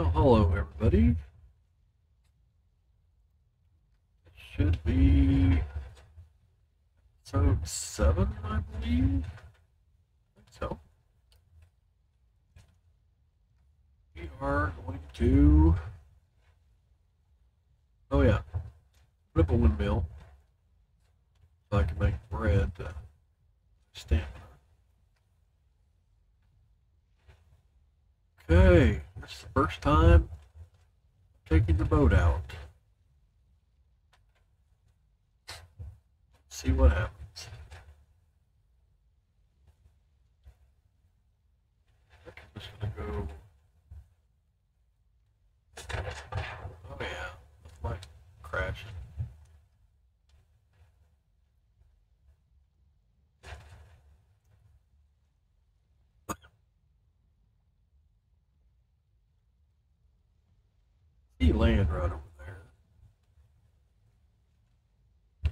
Oh, hello everybody. Should be episode seven, I believe. I so. We are going to. Oh yeah, flip a windmill so I can make bread. Uh, stamina. Okay, is the first time taking the boat out. See what happens. I'm just gonna go. Oh yeah, my crashing. See land right over there.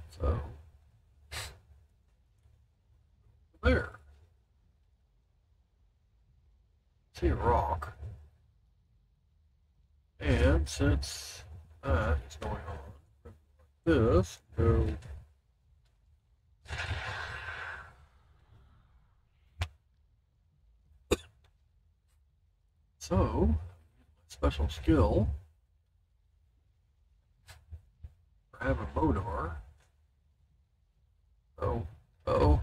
So there. See a rock. And since that is going on, this go so special skill for a Moder. Oh, oh.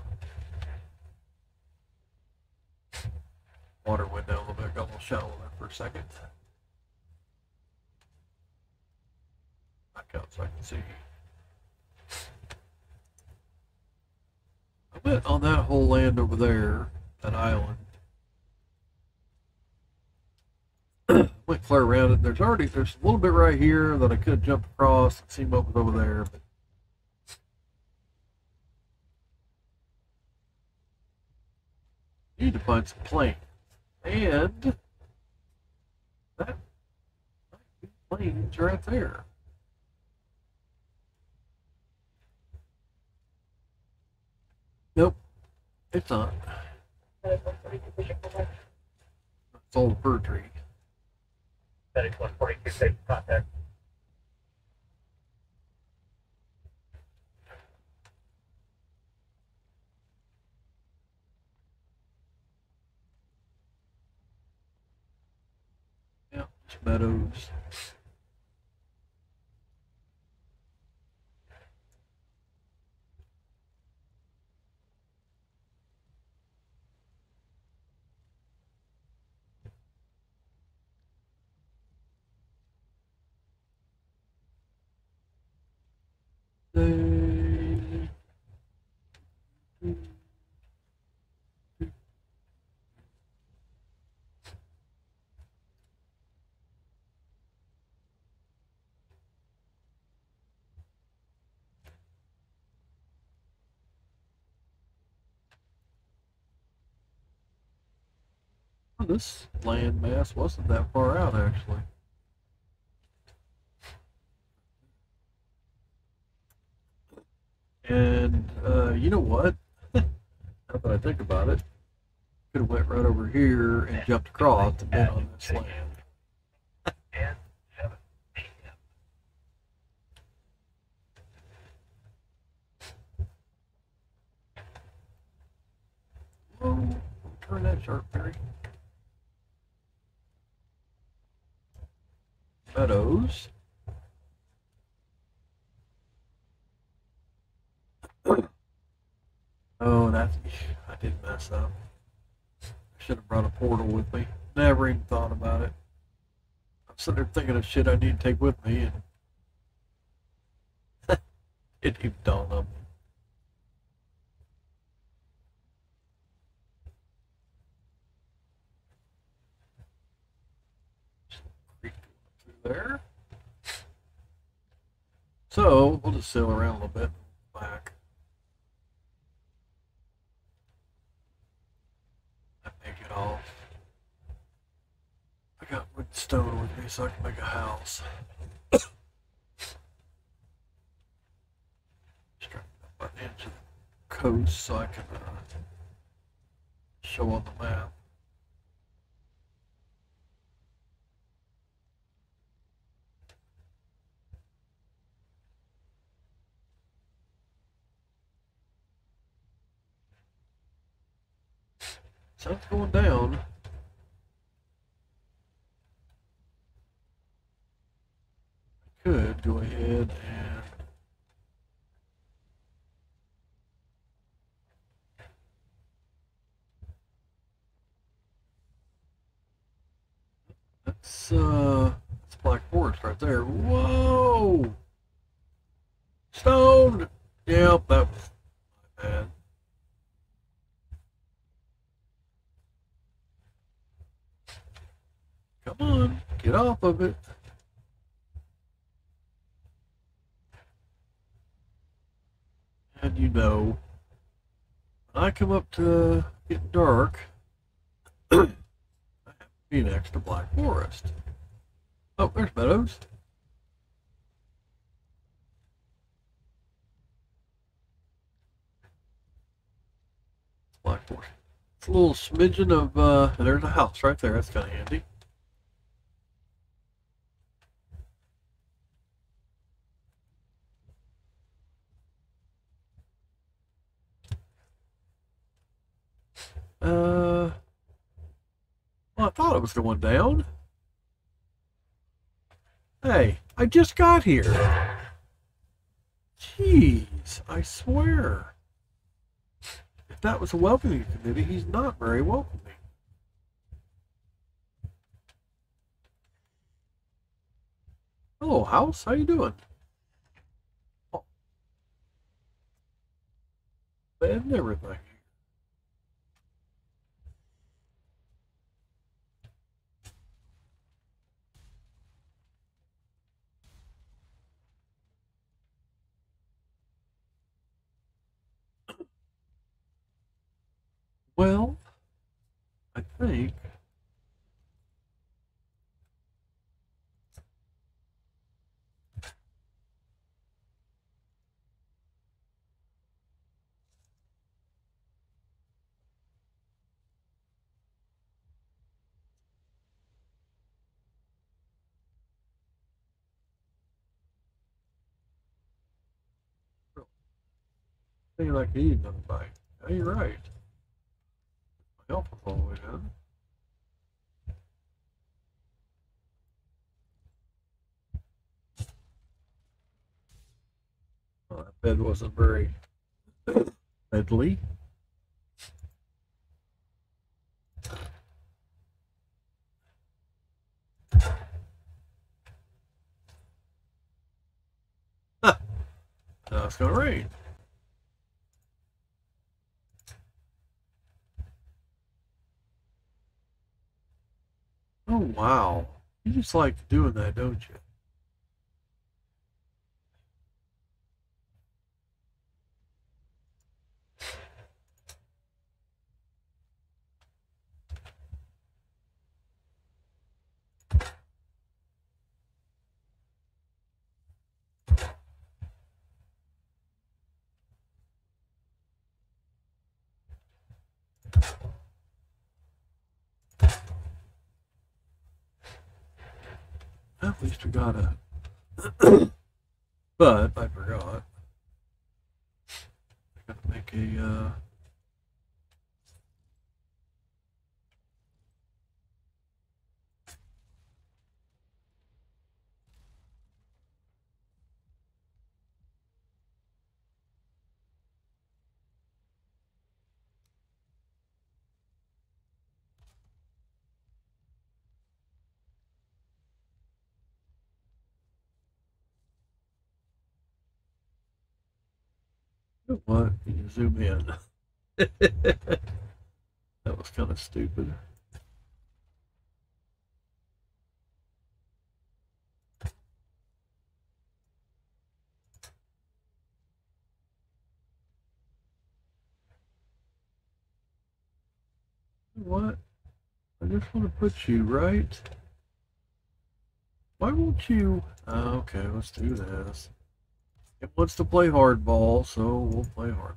Water went down a little bit, got a little shallow there for a second. Back out so I can see. I went on that whole land over there, that island. Went clear around it. There's already there's a little bit right here that I could jump across and see what was over there, but need to find some plains. And that plains right there. Nope, it's not. It's all the fir tree. FedEx 142, safety contact. Yeah, it's meadows. This land mass wasn't that far out, actually. And uh, you know what? now that I think about it, could have went right over here and jumped across and been on this land. And 7 p.m. Whoa, turn that sharp, Barry. Meadows. Oh, that's I did mess up. I should have brought a portal with me. Never even thought about it. I'm sitting there thinking of shit I need to take with me, and it even dawned on me. There. So we'll just sail around a little bit back. Make it off. I got wood stone with me so I can make a house. Just trying to get the of the coast so I can uh, show on the map. Sun's going down. I could go ahead and That's uh that's Black Forest right there. Whoa! Stoned! Yep, that was my bad. Come on, get off of it. And you know, when I come up to get dark, I have to be next to Black Forest. Oh, there's Meadows. Black Forest. It's a little smidgen of, uh, there's a house right there. That's kind of handy. Uh, well, I thought it was going down. Hey, I just got here. Jeez, I swear. If that was a welcoming committee, he's not very welcoming. Hello, house. How you doing? Oh. And everything. Well, I think Seems like he needs another bite. Yeah, you're right. Well, that bed wasn't very deadly. Huh. Now it's gonna rain. Oh wow. You just like doing that, don't you? At least we got a. but I forgot. I got to make a. Uh... What? Can you zoom in. that was kind of stupid. What? I just want to put you right. Why won't you? Uh, okay, let's do this. It wants to play hardball, so we'll play hard.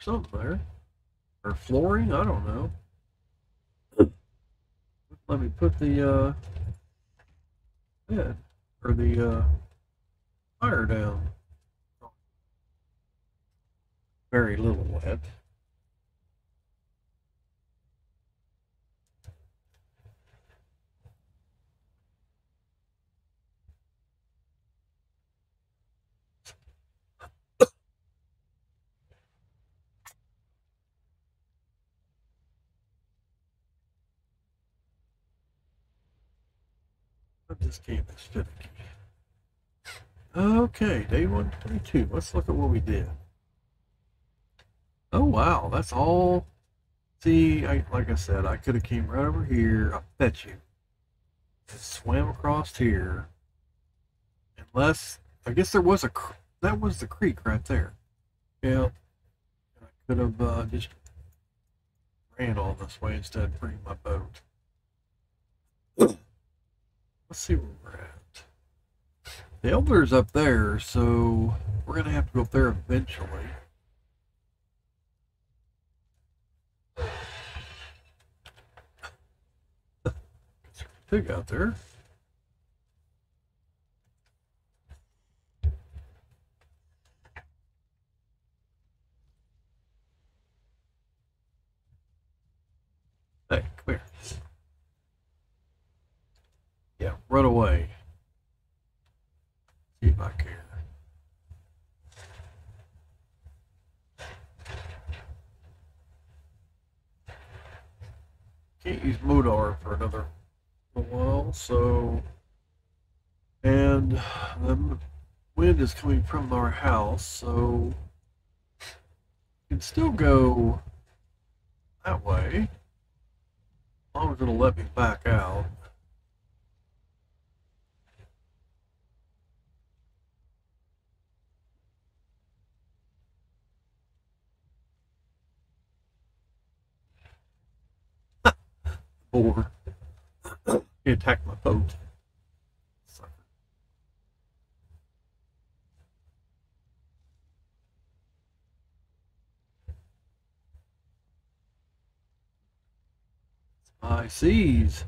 Something there or flooring, I don't know. Let me put the uh bed or the uh fire down. Very little wet. But this game finicky. Okay, day 122. Let's look at what we did. Oh wow, that's all. See, I, like I said, I could have came right over here. I bet you. Just swam across here. Unless, I guess there was a, that was the creek right there. Yeah. I could have uh, just ran all this way instead of bringing my boat. Let's see where we're at. The elevator's up there, so we're gonna have to go up there eventually. Pig out there. Hey, come here. Yeah, run away. See if I care. Can't use Moder for another while, so. And the wind is coming from our house, so. Can still go that way. As long as it'll let me back out. Or he attacked my boat. I seas.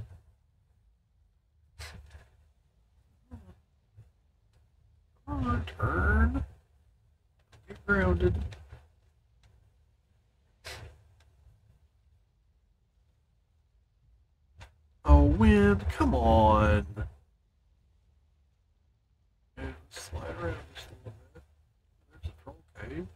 Come on, turn. Get grounded. Oh, wind, come on. And slide around just a little bit. There's a troll cave.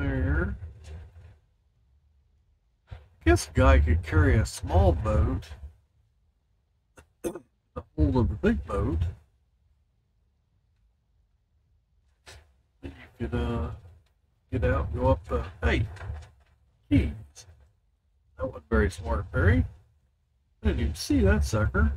There. Guess a guy could carry a small boat, the hold of the big boat. You could uh get out and go up the hey, geez. That wasn't very smart, Barry. I didn't even see that sucker.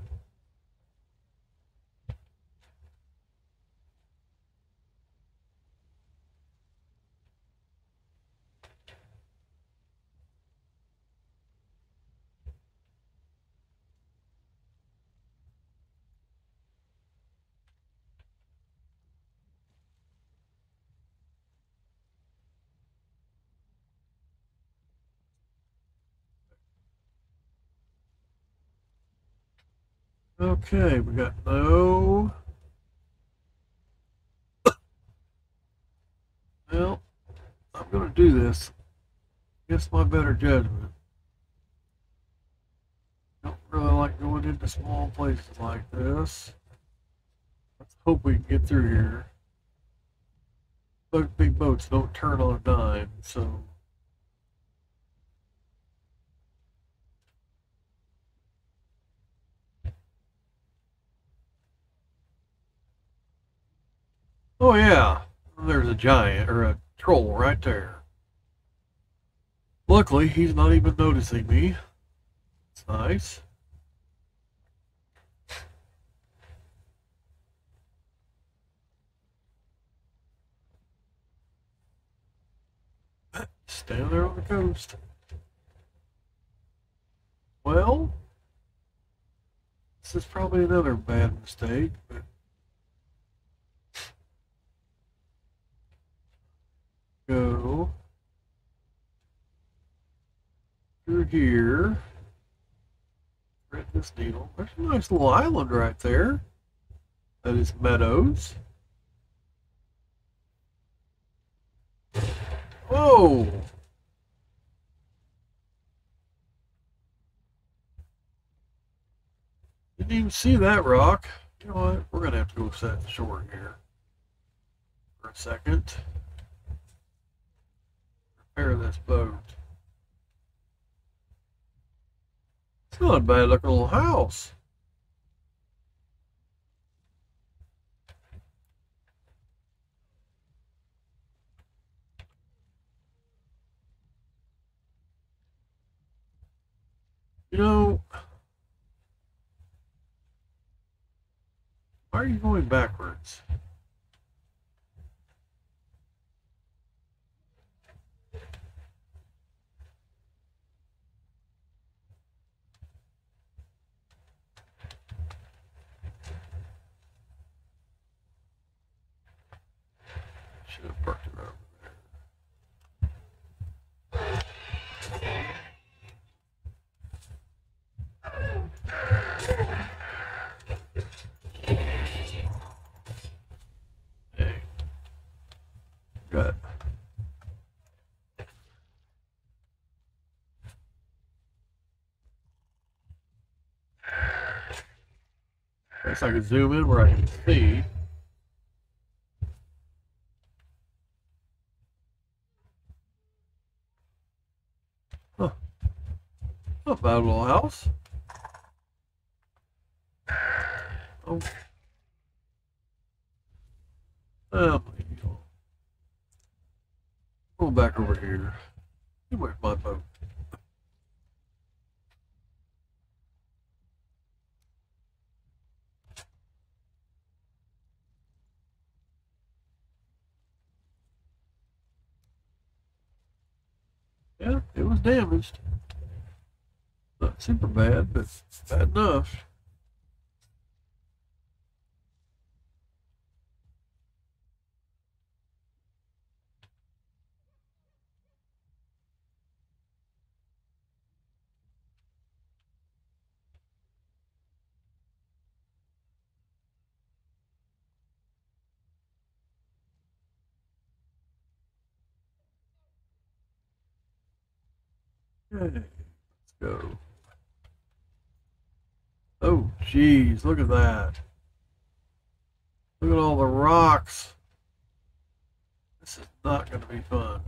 Okay, we got no. Well, I'm going to do this. against my better judgment. Don't really like going into small places like this. Let's hope we can get through here. Big boats don't turn on a dime, so. Oh yeah, there's a giant or a troll right there. Luckily, he's not even noticing me. It's nice. Stand there on the coast. Well, this is probably another bad mistake, but go through here. Thread this needle. There's a nice little island right there. That is meadows. Whoa! Didn't even see that rock. You know what? We're gonna have to go set short here for a second. This boat. It's not a bad looking little house. You know, why are you going backwards? Over there. Hey. Got Guess I can zoom in where I can see. Bad little house. Oh. Oh, Go back over here. Where's my boat? Yeah, it was damaged. Not super bad, but bad enough. Okay, let's go. Geez, look at that. Look at all the rocks. This is not going to be fun.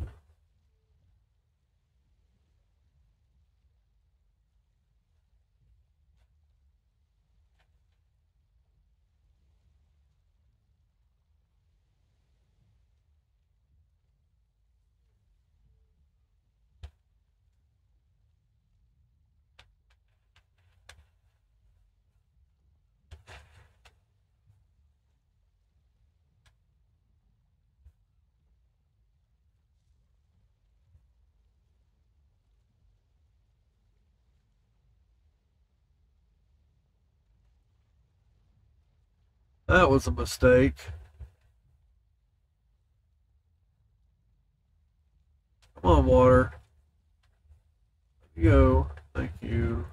That was a mistake. Come on, water. Go. Thank you.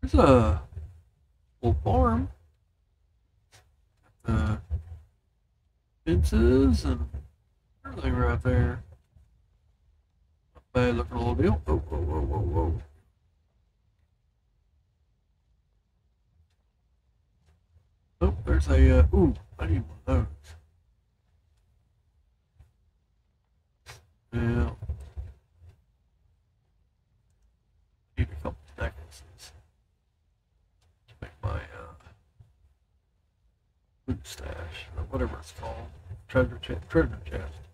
There's a little farm. uh, fences and everything right there. Not bad looking little deal. Whoa, whoa, whoa, whoa, whoa. Oh, there's a, uh, ooh, I need one of those. Yeah. Need a couple necklaces to make my, uh, loot stash, or whatever it's called. Treasure chest, treasure chest.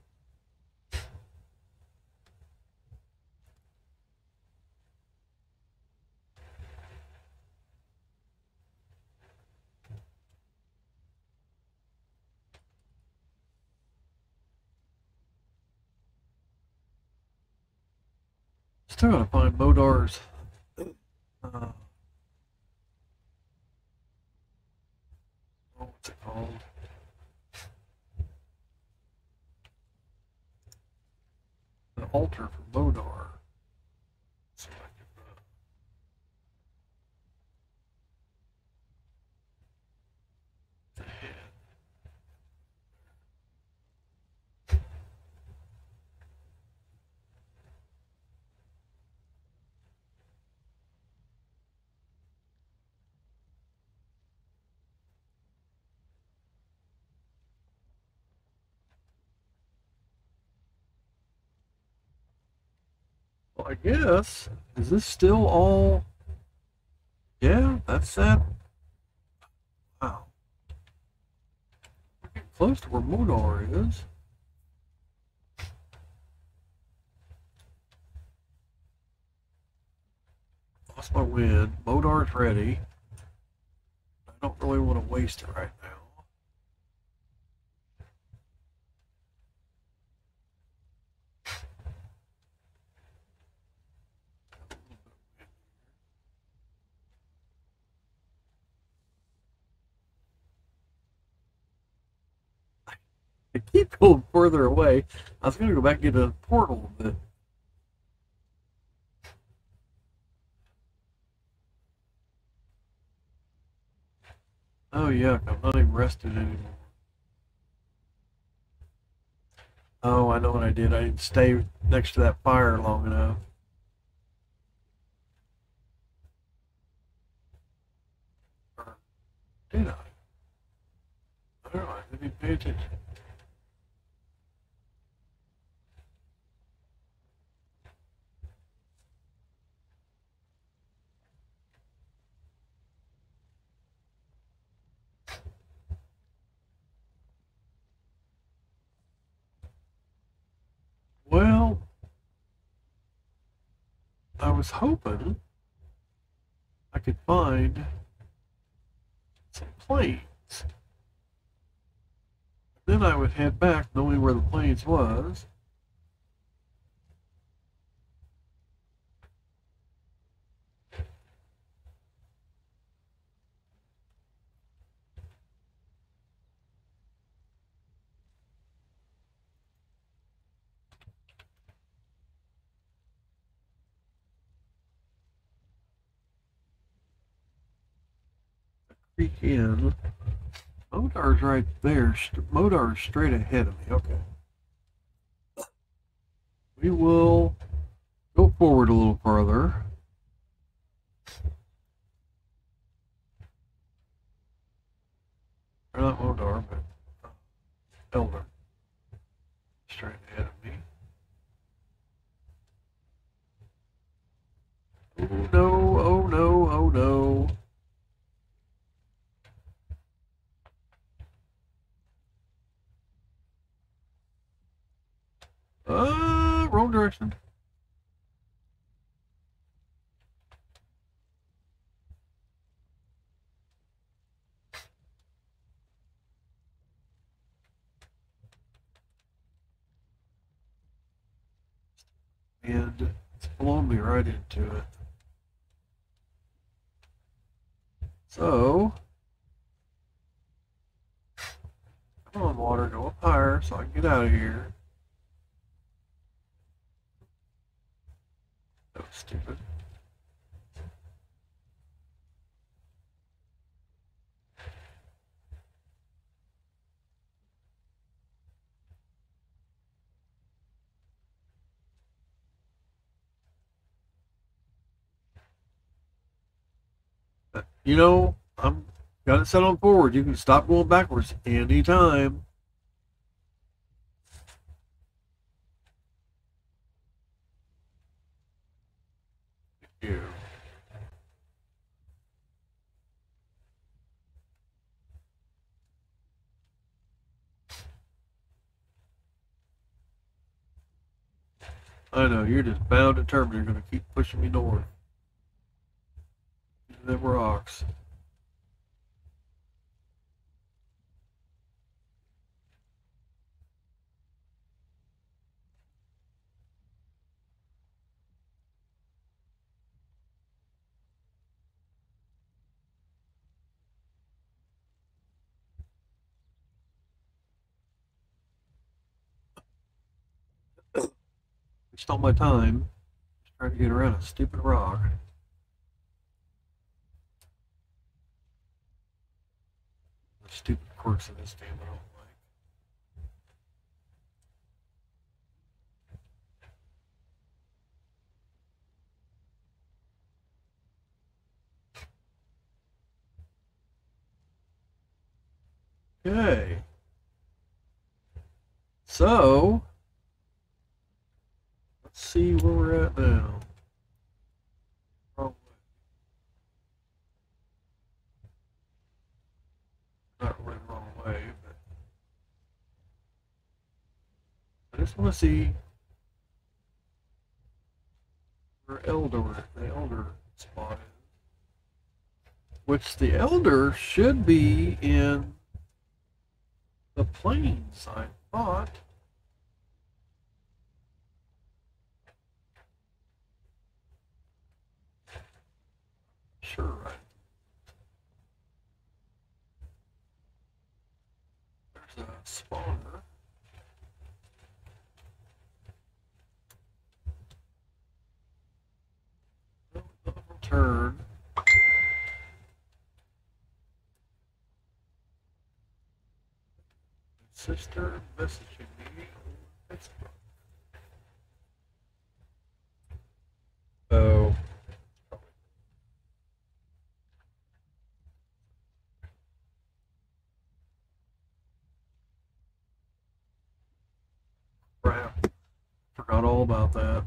Still gotta find Moder's. Uh, oh, what's it called? The altar for Moder. I guess is this still all? Yeah, that's that. Wow, we're getting close to where Moder is. Lost my wind. Moder's ready. I don't really want to waste it right now. I keep going further away. I was gonna go back and get a portal, but oh yuck, I'm not even rested anymore. Oh, I know what I did. I didn't stay next to that fire long enough. Did I? I don't know. I didn't pay attention. Well, I was hoping I could find some plains. Then I would head back knowing where the plains was. Creek in. Moder's right there. Moder's straight ahead of me. Okay. We will go forward a little farther. Or not Moder, but Elder. Straight ahead of me. Oh no, oh no. Uh, wrong direction. And it's blown me right into it. So, come on, water, go up higher so I can get out of here. Stupid. Uh, you know, I'm got it set on forward. You can stop going backwards anytime. I know, you're just bound determined you're gonna keep pushing me north. Them rocks. All my time trying to get around a stupid rock. The stupid quirks of this damn like. Okay. So, let's see where we're at now. Wrong way. Not really wrong way, but I just want to see where Elder, the Elder spot is. Which the Elder should be in the plains, I thought. Sure, right. There's a spawner. Return. Sister messaging me on Facebook. Oh. Forgot all about that.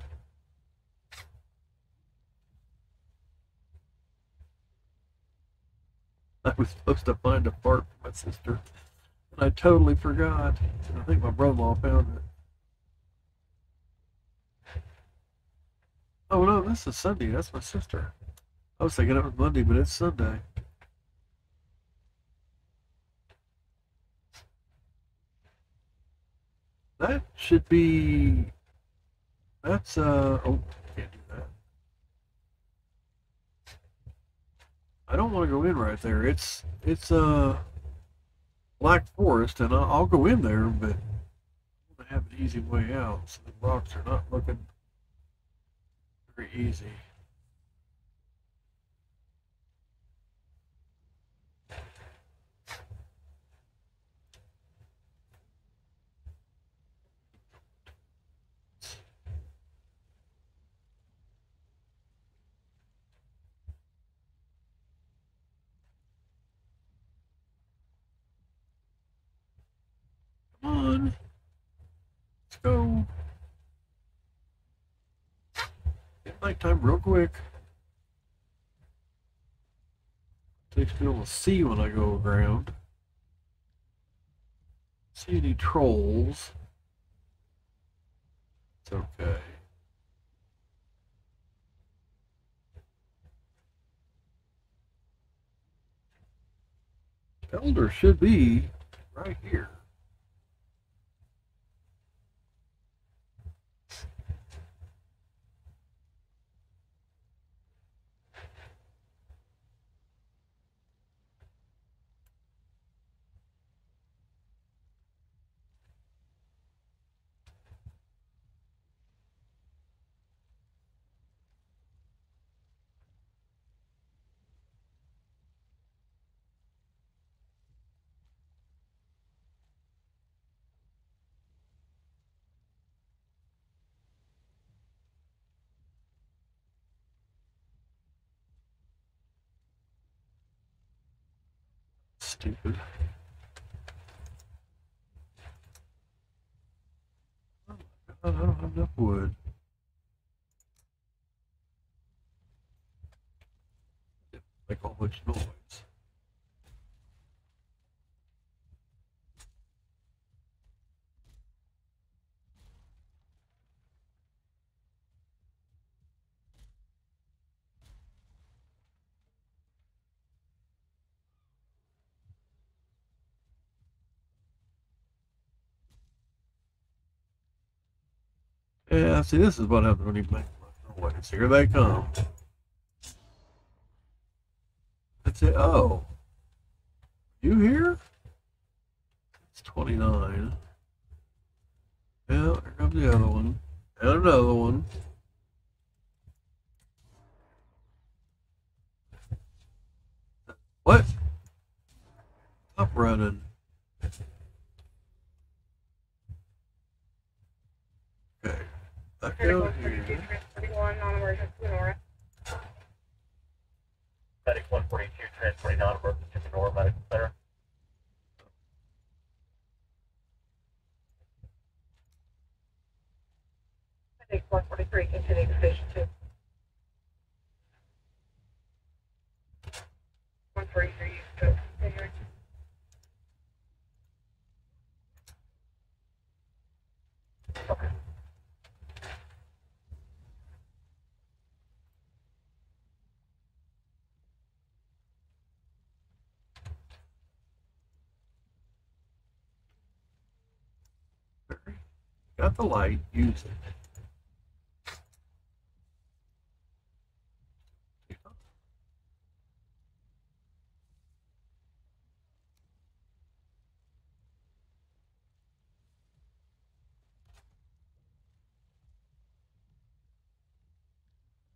I was supposed to find a fart for my sister. And I totally forgot. I think my brother-in-law found it. Oh no, this is Sunday. That's my sister. I was thinking it was Monday, but it's Sunday. That should be. That's uh. Oh, can't do that. I don't want to go in right there. It's it's uh Black Forest, and I'll, go in there, but I want to have an easy way out. So the rocks are not looking very easy. Come on. Let's go. Nighttime real quick. Takes me able to see when I go around. See any trolls. It's okay. Elder should be right here. Oh my god, I don't have enough wood. Make a whole bunch of noise. Yeah, see, this is what happens when you make noise. Here they come. That's it. Oh. You here? It's 29. Yeah, here comes the other one. And another one. What? Stop running. Back Medical down 32, here. transporting non-emergency Medic one forty-two, transporting non-emergency to Nora Medical Center. Medic 143, continue to station 2. 143, you go. Continuing. Got the light, use it.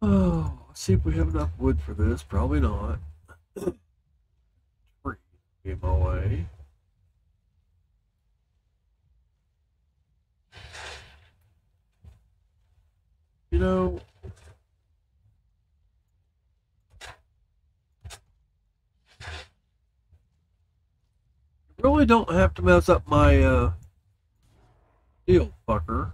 Oh, see if we have enough wood for this. Probably not. Tree in my You know, really don't have to mess up my uh, deal, fucker.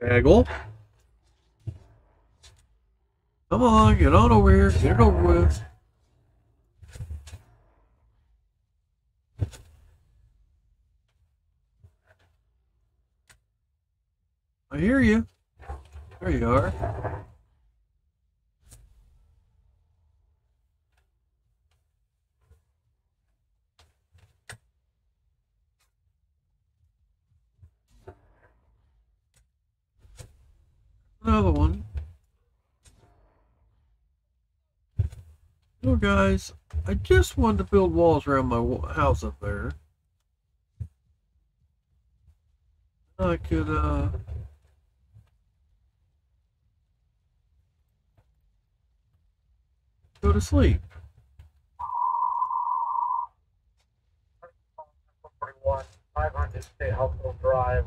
Bagel. Come on, get on over here. Get it over with. I hear you. There you are. Another one. Well, guys, I just wanted to build walls around my house up there. I could, uh... Go to sleep. Five hundred State Hospital Drive,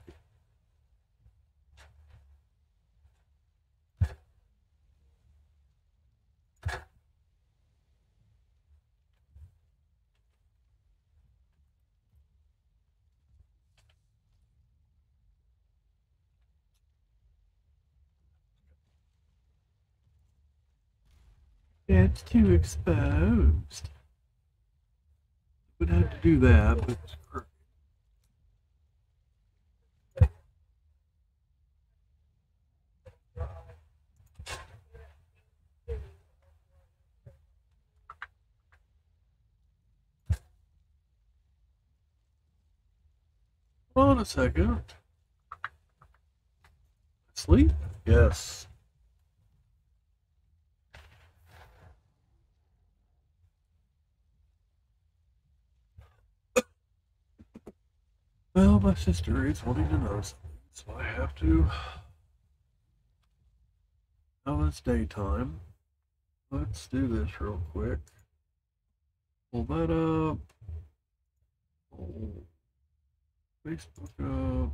That's too exposed. Would have to do that, but Hold on a second. Sleep? Yes. Well, my sister is wanting to know something, so I have to. Now it's daytime. Let's do this real quick. Pull that up. Pull Facebook up.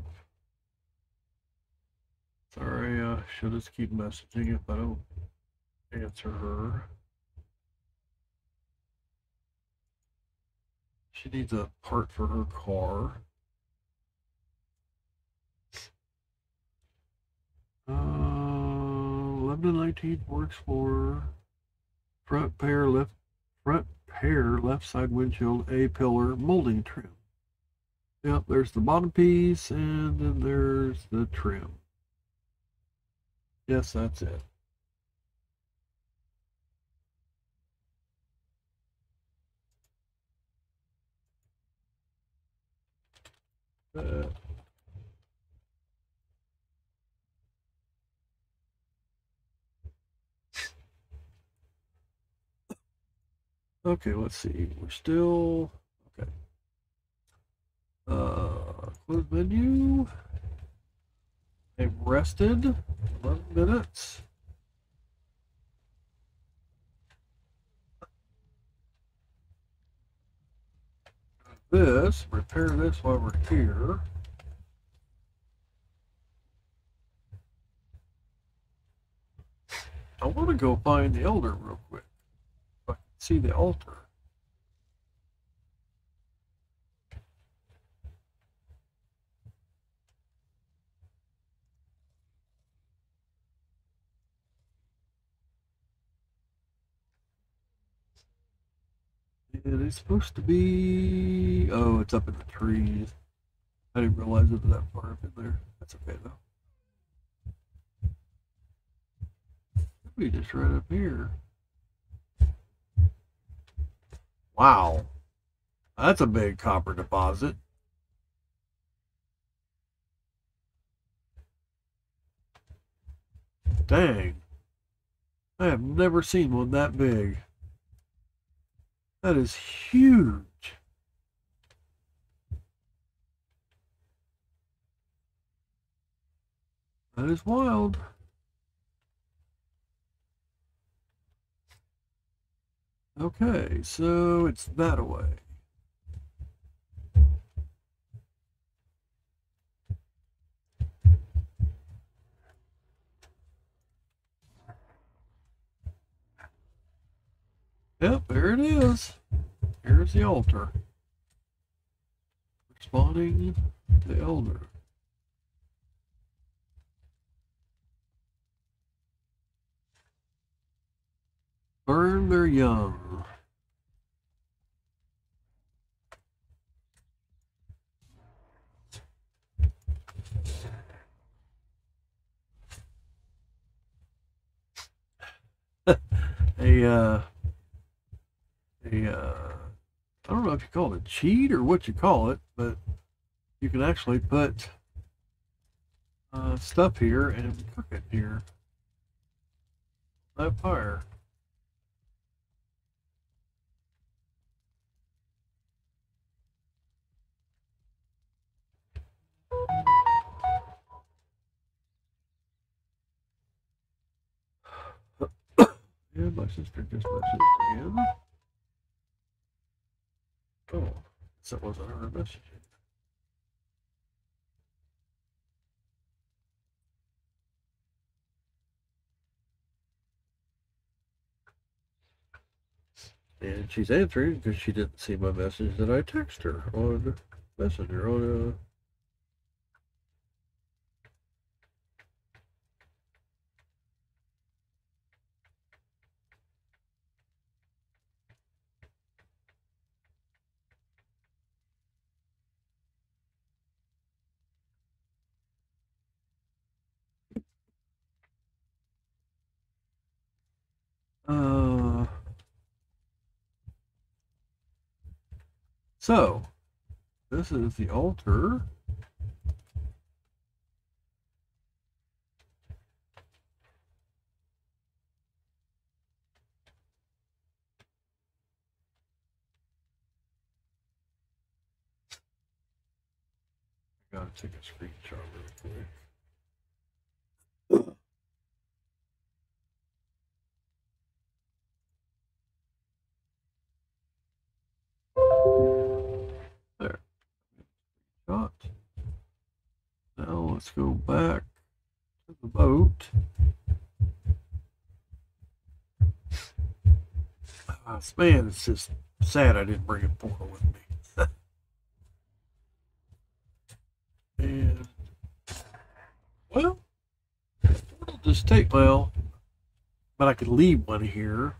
Sorry, uh, she'll just keep messaging if I don't answer her. She needs a part for her car. Uh, 11 to 19 Ford Explorer. Front pair left front pair left side windshield A pillar molding trim. Yep, there's the bottom piece and then there's the trim. Yes, that's it. Uh, okay, let's see. We're still okay. Uh, close menu. I've rested 11 minutes. This, repair this while we're here. I want to go find the elder real quick. See the altar. And it's supposed to be. Oh, it's up in the trees. I didn't realize it was that far up in there. That's okay though. Maybe just right up here. Wow. That's a big copper deposit. Dang. I have never seen one that big. That is huge. That is wild. Okay, so it's that way. Yep, there it is. Here's the altar. Responding the elder. Burn their young. a uh a uh I don't know if you call it a cheat or what you call it, but you can actually put uh, stuff here and cook it here. That fire. And my sister just messaged again. Oh, that wasn't her message. And she's answering because she didn't see my message that I text her on Messenger on uh Uh, So, this is the altar. I gotta take a screenshot really quick. Let's go back to the boat. Ah, man, it's just sad I didn't bring a portal with me. and well, portal just take well, but I could leave one here.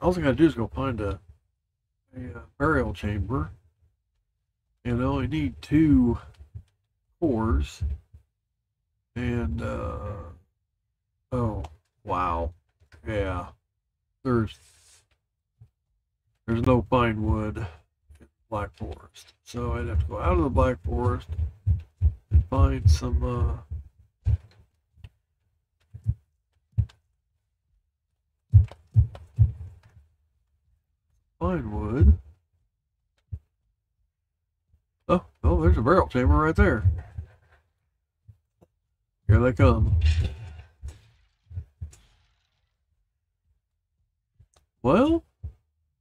All I gotta do is go find a, a uh, burial chamber, and I only need two cores. And uh, oh wow, yeah, there's there's no fine wood in Black Forest. So I'd have to go out of the Black Forest and find some uh fine wood. Oh, oh, there's a burial chamber right there. Here they come. Well,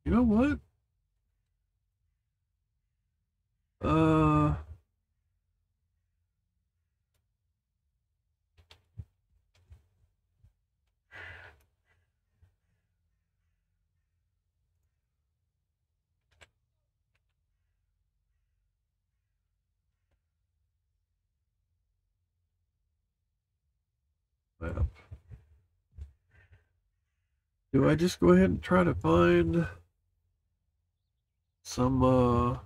you know what? Uh. Map. Do I just go ahead and try to find some uh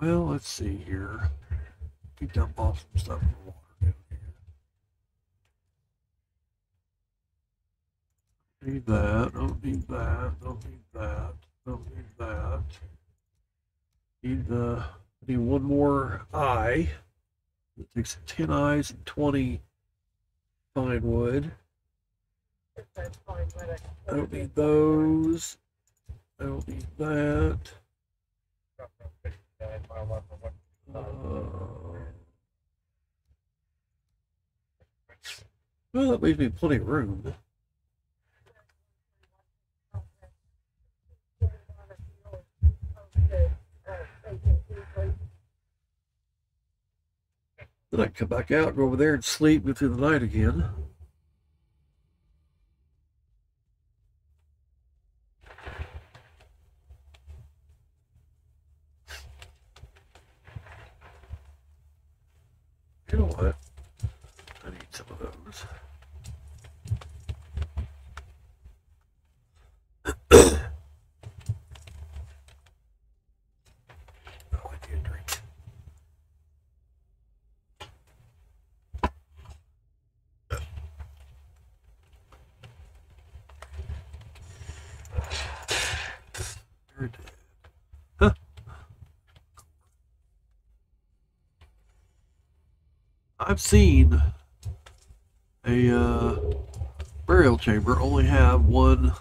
well let's see here. We dump off some stuff in water down here. Need that. Don't need that. Don't need that. Don't need that. Need the need one more eye it takes 10 eyes and 20 fine wood I don't need those. I don't need that. Uh, well, that leaves me plenty of room. Then I come back out, go over there and sleep, go through the night again. You know what? I need some of those. oh, I need a drink. There it is. Huh. I've seen a uh, burial chamber only have one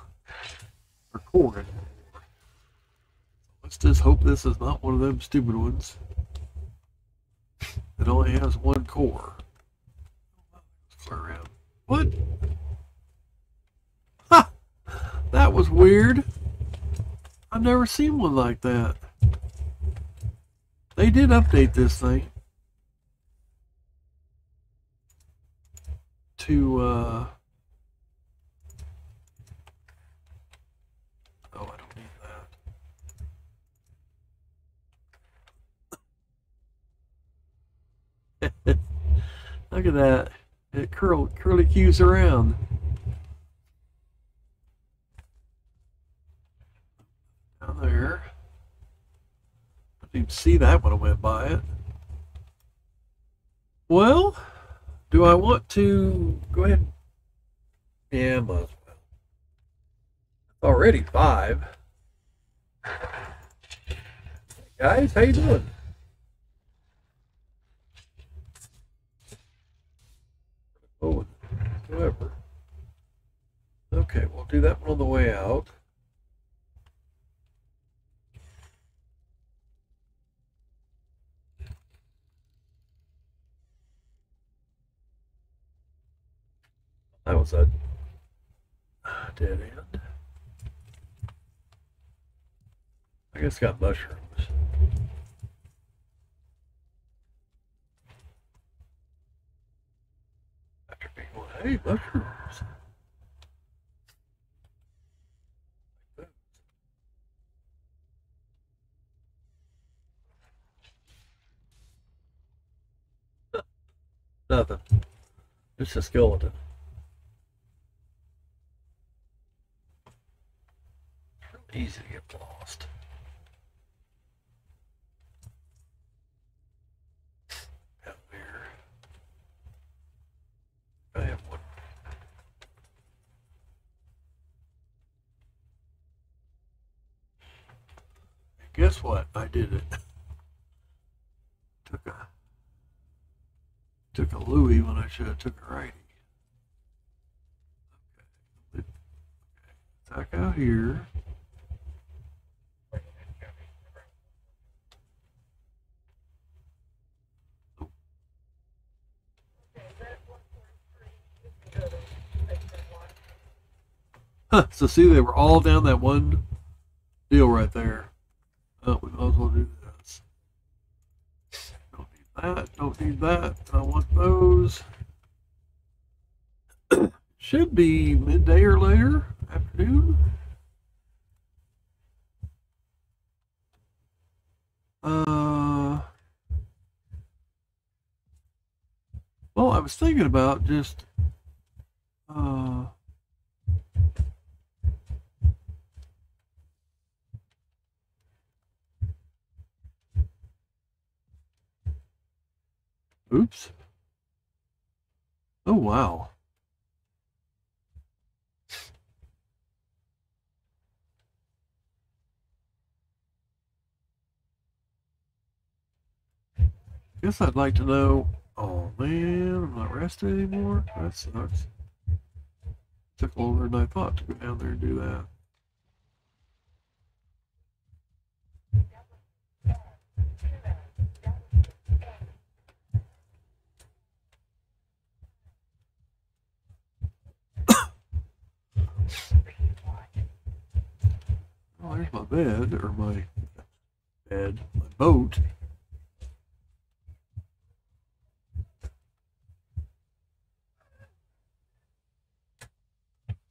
or core. Let's just hope this is not one of them stupid ones. It only has one core. What? Ha! That was weird. I've never seen one like that. They did update this thing. To uh oh I don't need that. Look at that. It curl curly cues around. Down there. I didn't even see that when I went by it. Well do I want to go ahead? Yeah, might as well. Already five. Hey guys, how you doing? Oh, whatever. Okay, we'll do that one on the way out. That was a ah, dead end. I guess got mushrooms. After people, hey, mushrooms. Nothing. Just a skeleton. Easy to get lost. Out there. I have one. Guess what? I did it. Took a took a Louis when I should have took a righty. Okay. Back out here. Okay, is that one forty-three? You can go to section one. Huh, so see, they were all down that one deal right there. Oh, we might as well do this. Don't need that. Don't need that. I want those. Should be midday or later, afternoon. Uh. Well, I was thinking about just. Uh. Oops. Oh, wow. Guess I'd like to know. Oh man, I'm not rested anymore. That sucks. Took longer than I thought to go down there and do that. Oh, there's my bed, or my bed, my boat.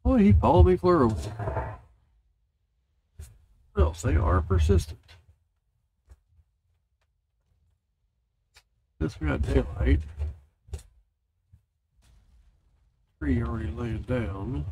Oh, he followed me clear over. Well, they are persistent. This we got daylight. Tree already laid down.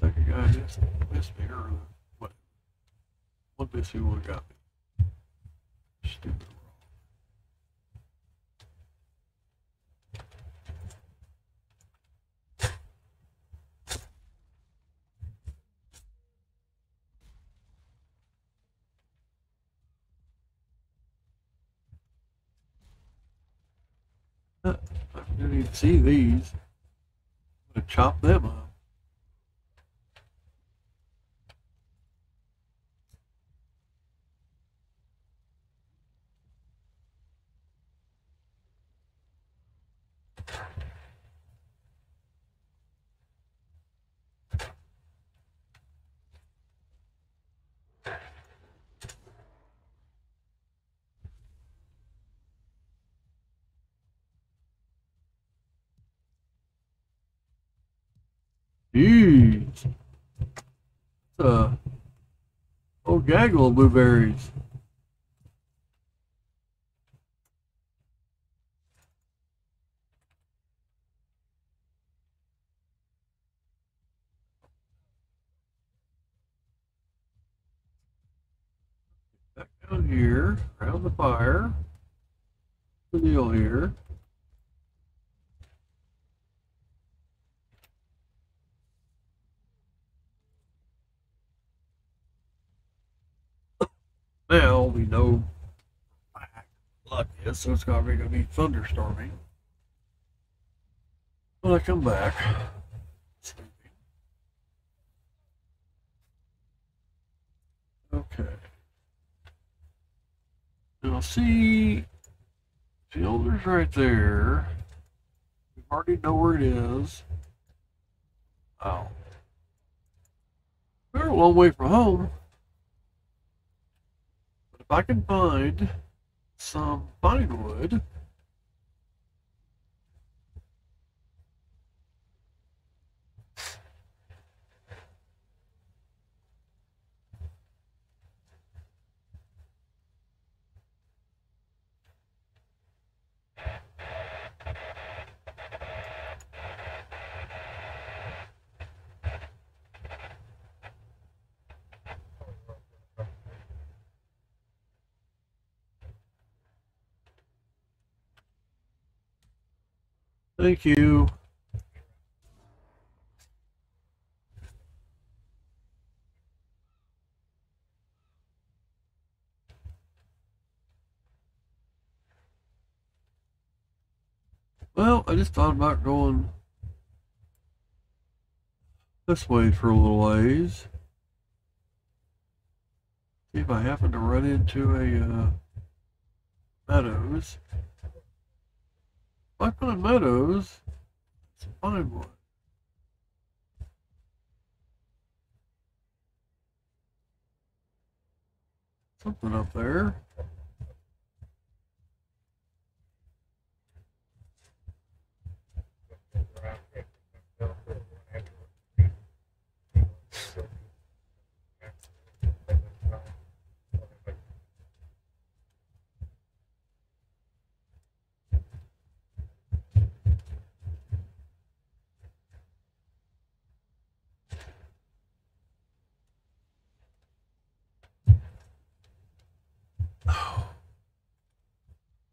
Second guy missed, missed me, or what? What missed who would got me? Stupid. Uh, I didn't even see these. I'm gonna chop them up. Jeez. Uh, oh, gaggle of blueberries. Back down here, around the fire. The deal here. Now we know like this, so it's probably to be thunderstorming. When I come back. Okay. Now see, Fielder's right there. We already know where it is. Oh. We're a long way from home. If I can find some fine wood, thank you. Well, I just thought about going this way for a little ways. See if I happen to run into a uh, Meadows. If I find Meadows, it's a fine one. Something up there.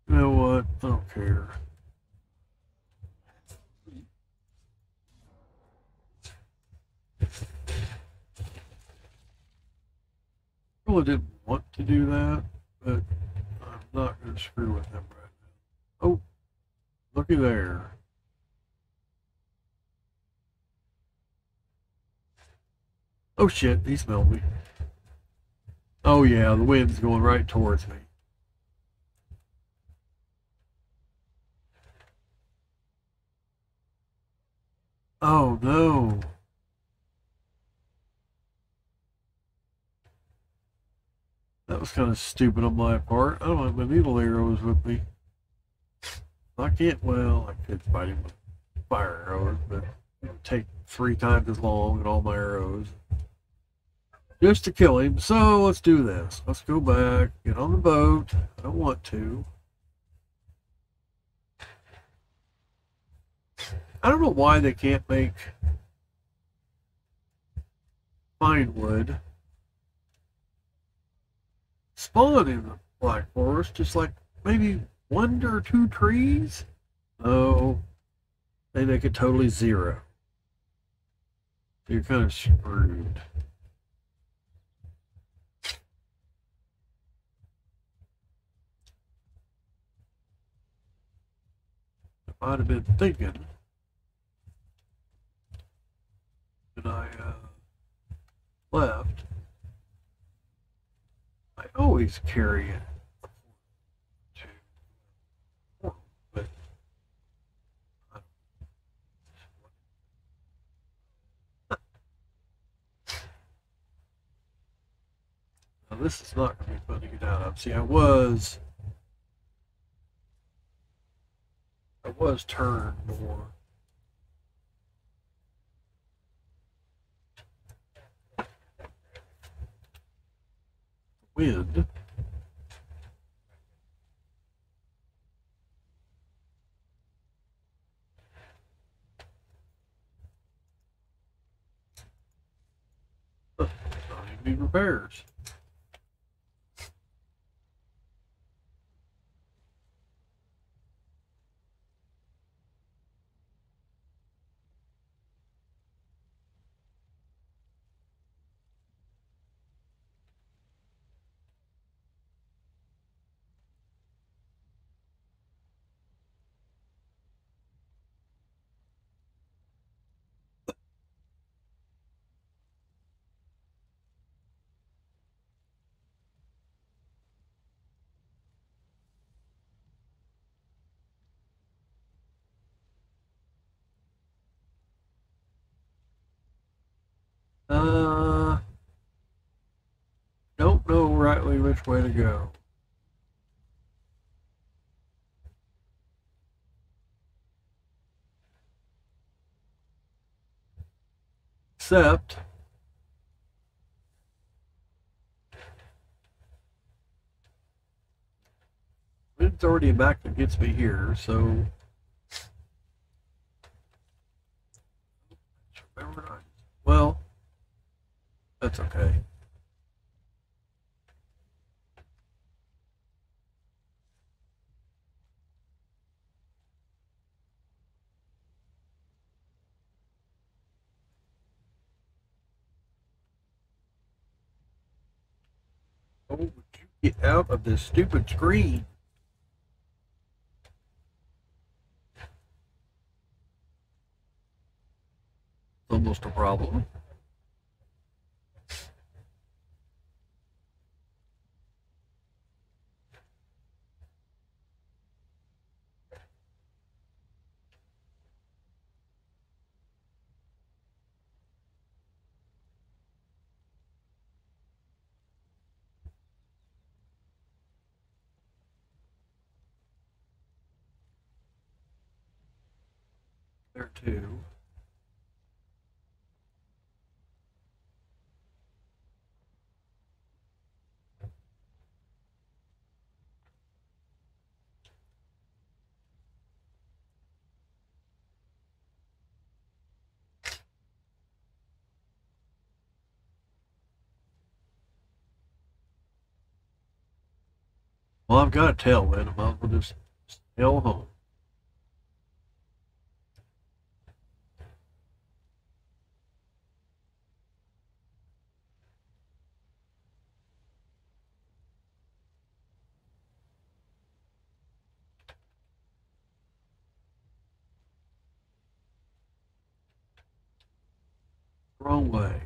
You know what? I don't care. Really didn't want to do that, but I'm not going to screw with them right now. Oh, looky there. Oh shit, he smelled me. Oh yeah, the wind's going right towards me. Oh no. That was kind of stupid on my part. I don't have my needle arrows with me. I can't, well, I could fight him with fire arrows, but it would take three times as long and all my arrows just to kill him. So let's do this. Let's go back, get on the boat. I don't want to. I don't know why they can't make fine wood spawn in the Black Forest, just like maybe one or two trees. Oh, they make it totally zero. You're kind of screwed. I'd have been thinking that I uh, left, I always carry it Now uh, this is not going to be fun to get out of. See, I was, I was turned more. Wind. Not even need repairs. Uh, don't which way to go. Except, it's already a back that gets me here, so. Well, that's okay. Oh, would you get out of this stupid screen? Almost a problem. There too. Well, I've got a tailwind. I might as well just sail home. Wrong way.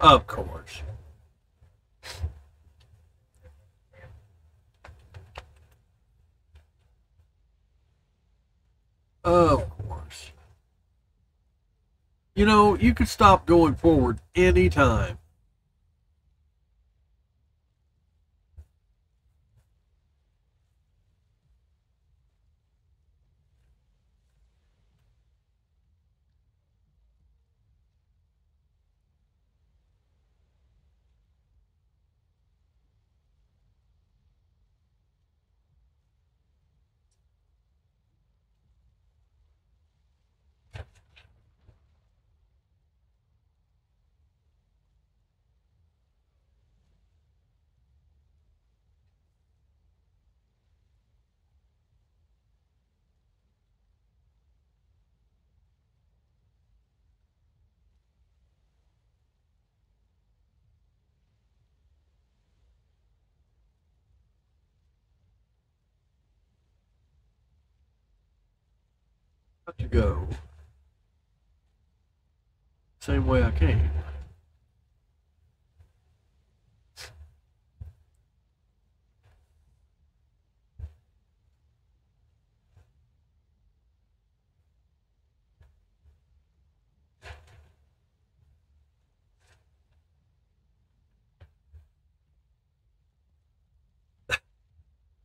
Of course. Of course. You know, you could stop going forward anytime. Got to go. Same way I came.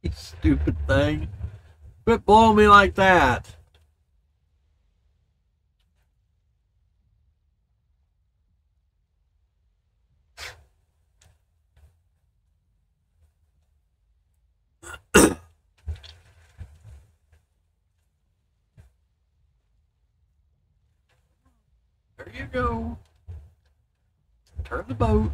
Stupid thing. Quit blowing me like that. There you go. Turn the boat.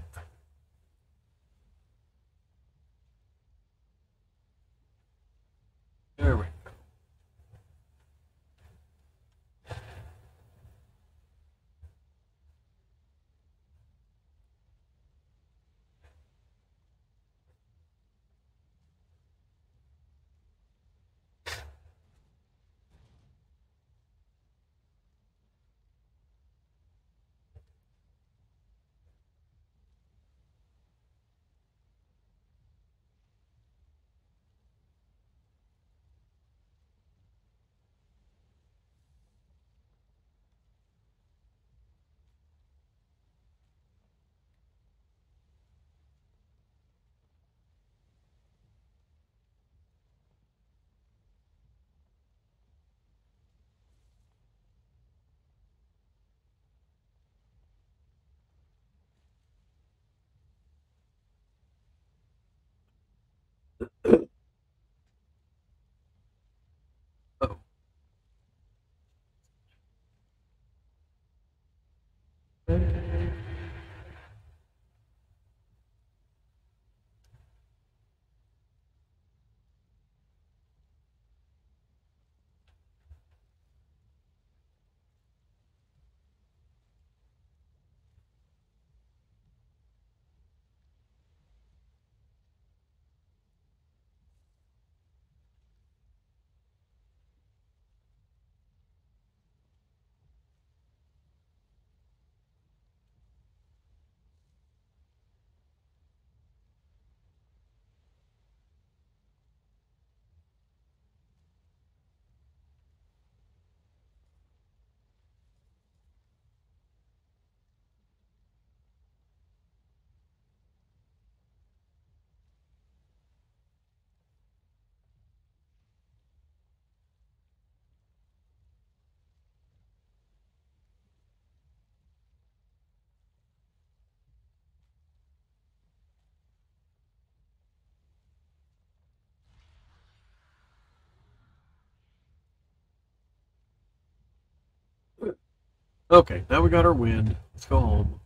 Okay, now we got our wind. Let's go home.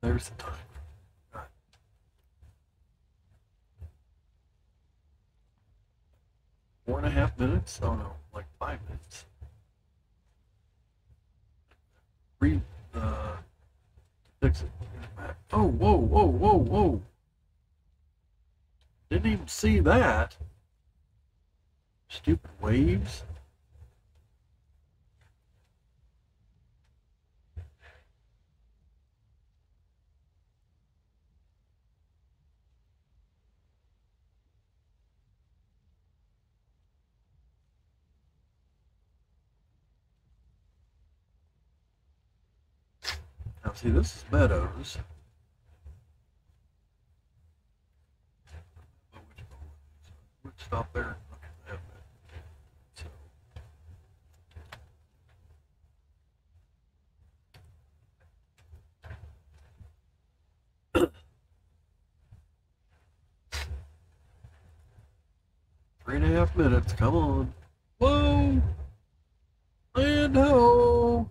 There's the time. Four and a half minutes? Oh no, like five minutes. Read, uh, fix it. Oh, whoa, whoa, whoa, whoa. Didn't even see that. Stupid waves. Now see, this is Meadows. Stop there? Okay, so, Three and a half minutes. Come on. Whoa! And ho!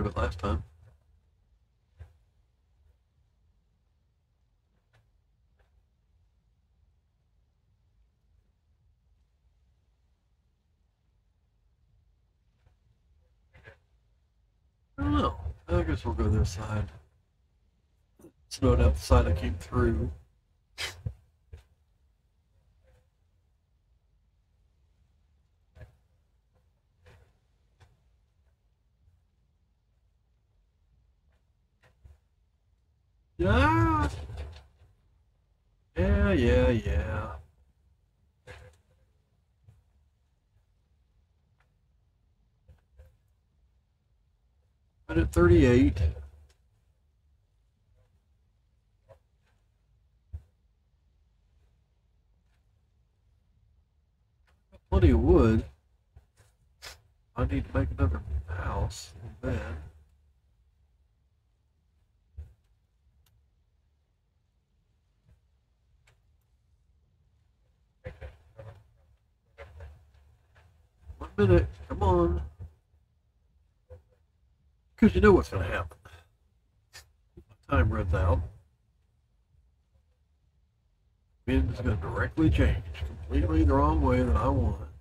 Been last time. I don't know. I guess we'll go this side. Out the side I came through. Ah. Yeah. Yeah, yeah, yeah. Minute 38. Plenty of wood. I need to make another house and bed. Minute. Come on. Because you know what's going to happen. Time runs out. Wind is going to directly change completely the wrong way that I want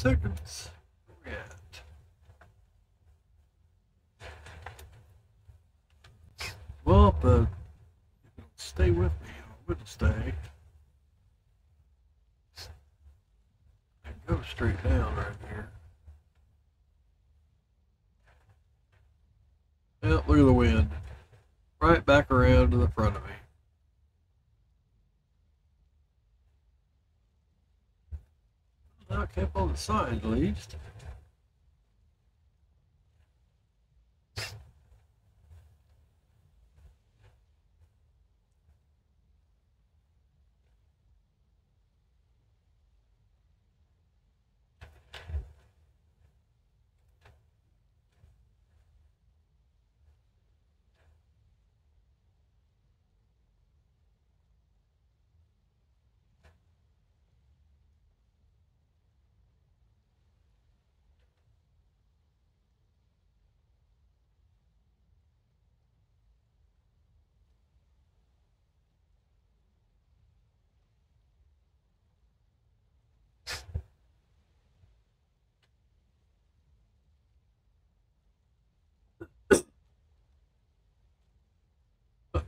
seconds. Where? Well, it'll stay with me, will stay. And go straight down right here. Yeah, look at the wind. Right back around to the front of me. I kept on the side at least.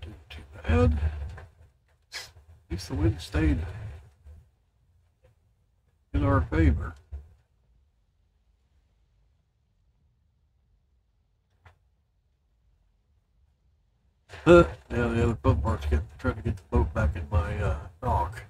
Too bad. At least the wind stayed in our favor. Yeah, the other boat get, trying to get the boat back in my uh, dock.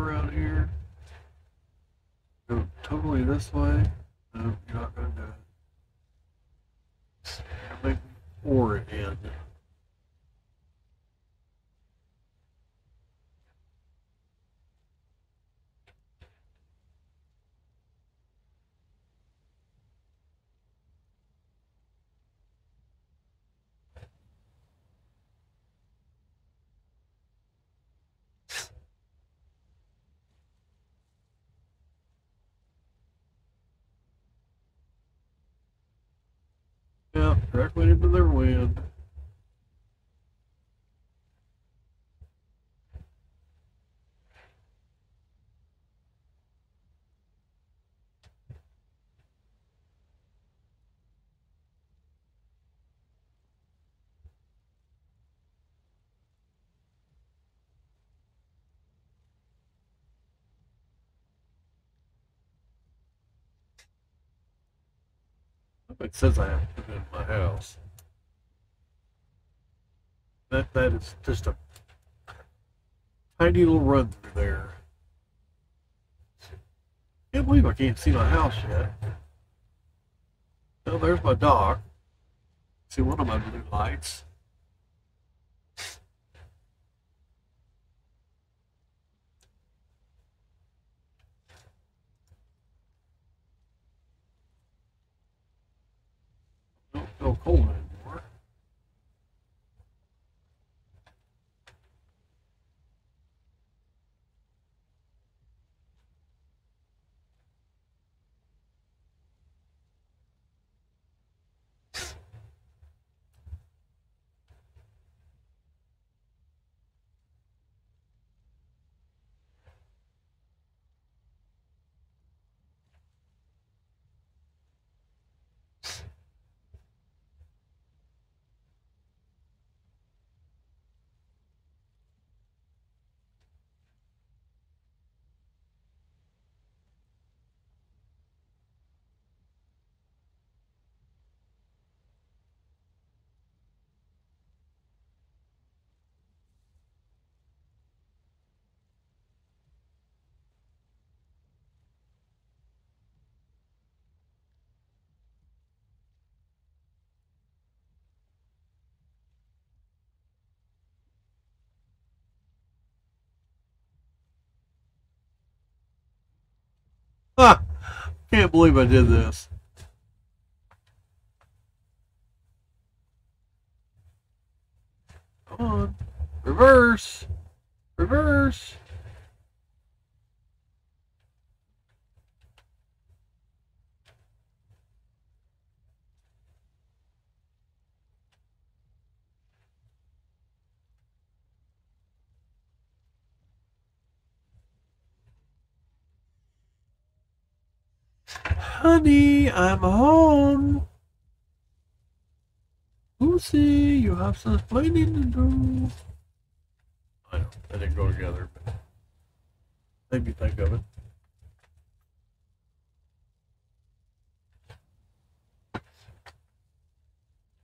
Around here. Go totally this way. No, you're not gonna do it. Make me pour it in. Yeah, directly into their wind. It says I have it in my house. That that is just a tiny little run through there. Can't believe I can't see my house yet. Well, there's my dock. See one of my blue lights. Feel cold anymore. Ha! Can't believe I did this. Come on. Reverse. Reverse. Honey, I'm home. Lucy, you have some explaining to do. I know, they didn't go together, but made me think of it.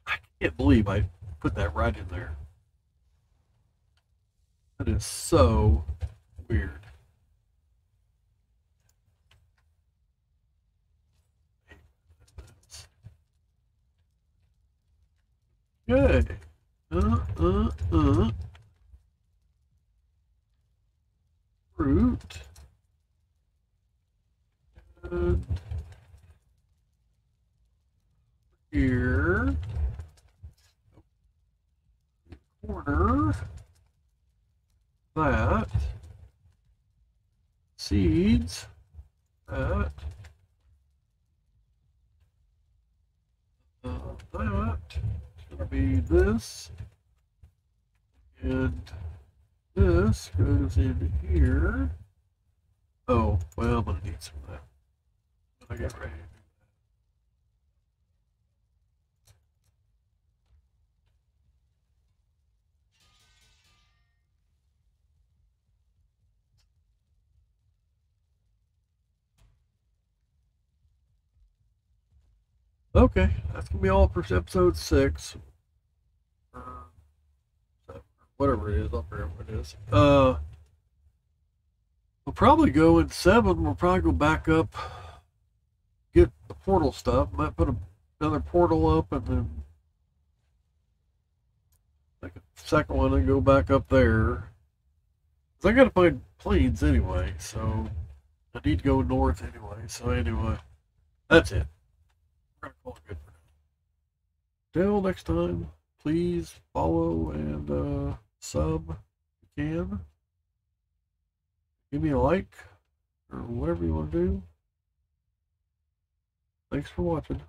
I can't believe I put that right in there. That is so weird. Good. Uh, uh, uh. Fruit. And here. Corner. That. Seeds. That. Uh, that gonna be this. And this goes in here. Oh, well, I'm gonna need some of that. I get ready to. Okay, that's gonna be all for episode six. Uh, whatever it is, I'll forget what it is. Uh, we'll probably go in seven. We'll probably go back up, get the portal stuff. Might put a, another portal up, and then like a second one and go back up there. 'Cause I gotta find plains anyway, so I need to go north anyway. So anyway, that's it. Till next time, please follow and uh, sub if you can. Give me a like or whatever you want to do. Thanks for watching.